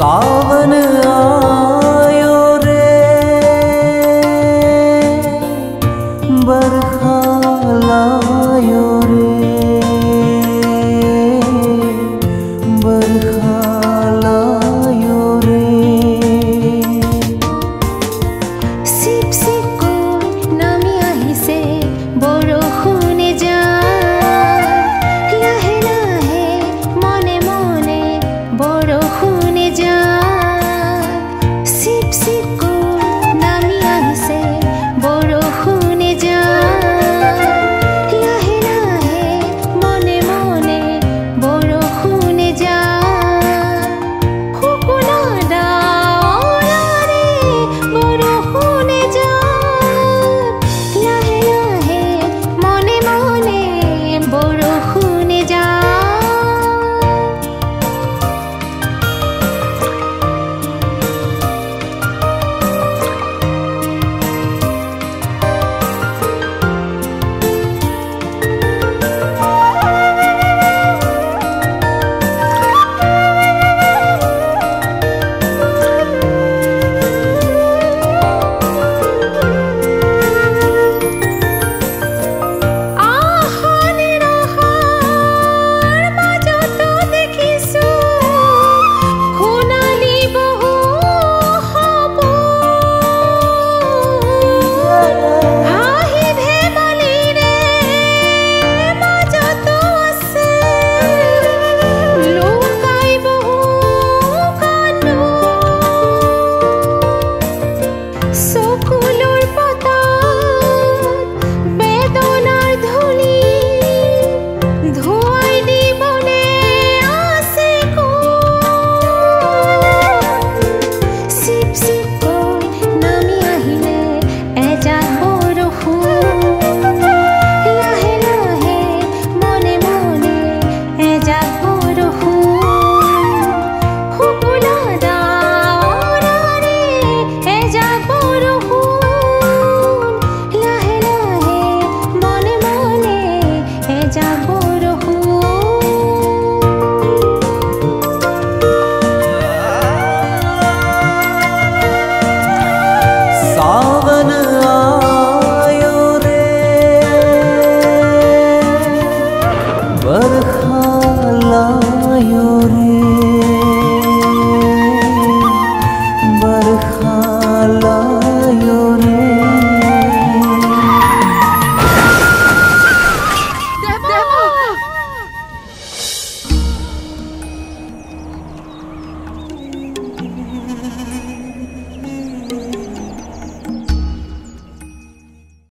सावन